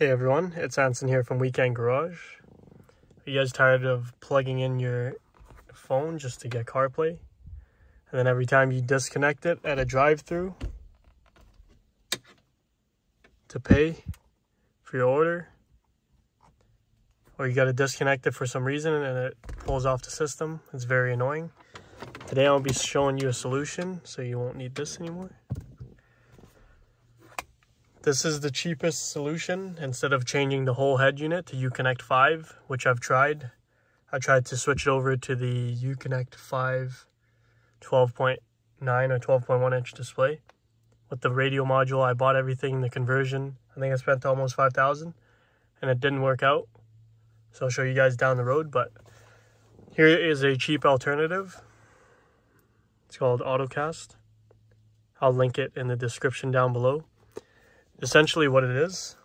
Hey everyone, it's Anson here from Weeknd Garage. Are you guys tired of plugging in your phone just to get CarPlay? And then every time you disconnect it at a drive-through to pay for your order, or you got to disconnect it for some reason and it pulls off the system. It's very annoying. Today I'll be showing you a solution so you won't need this anymore. This is the cheapest solution instead of changing the whole head unit to Uconnect 5, which I've tried. I tried to switch it over to the Uconnect 5 12.9 or 12.1 inch display. With the radio module, I bought everything, the conversion. I think I spent almost 5000 and it didn't work out. So I'll show you guys down the road, but here is a cheap alternative. It's called Ottocast. I'll link it in the description down below essentially what it is,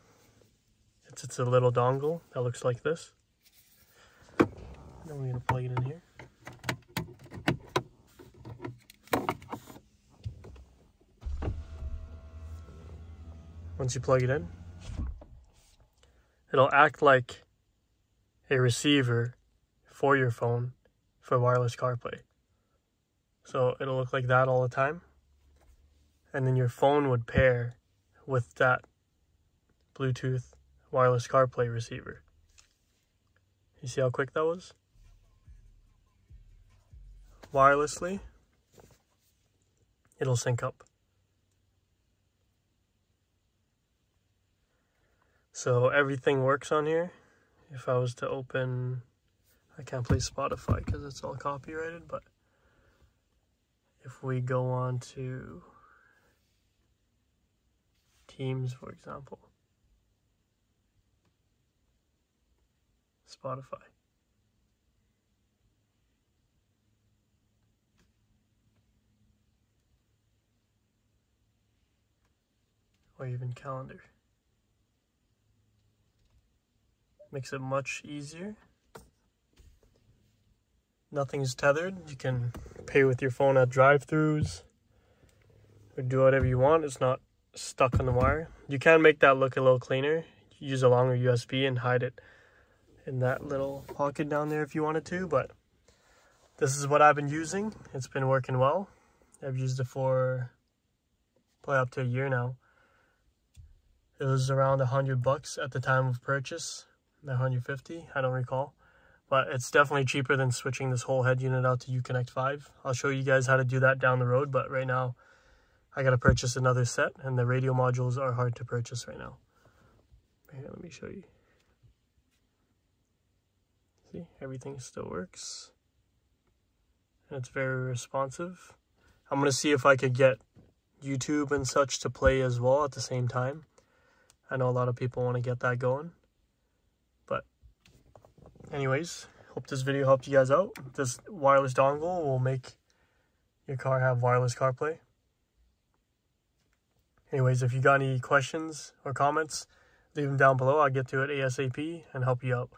it's, it's a little dongle that looks like this. Then we're to plug it in here. Once you plug it in, it'll act like a receiver for your phone for wireless CarPlay. So it'll look like that all the time. And then your phone would pair with that Bluetooth wireless CarPlay receiver. You see how quick that was? Wirelessly, it'll sync up. So everything works on here. If I was to open, I can't play Spotify because it's all copyrighted, but if we go on to Teams, for example. Spotify. Or even calendar. Makes it much easier. Nothing's tethered. You can pay with your phone at drive-throughs or do whatever you want. It's not stuck on the wire. You can make that look a little cleaner. Use a longer USB and hide it in that little pocket down there if you wanted to, but this is what I've been using. It's been working well. I've used it for probably up to a year now. It was around a hundred bucks at the time of purchase, 150, I don't recall. But it's definitely cheaper than switching this whole head unit out to Uconnect 5. I'll show you guys how to do that down the road, but right now I gotta purchase another set and the radio modules are hard to purchase right now. Here, let me show you. See, everything still works. And it's very responsive. I'm gonna see if I could get YouTube and such to play as well at the same time. I know a lot of people want to get that going. But anyways, hope this video helped you guys out. This wireless dongle will make your car have wireless CarPlay. Anyways, if you got any questions or comments, leave them down below. I'll get to it ASAP and help you out.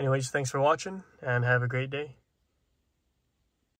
Anyways, thanks for watching and have a great day.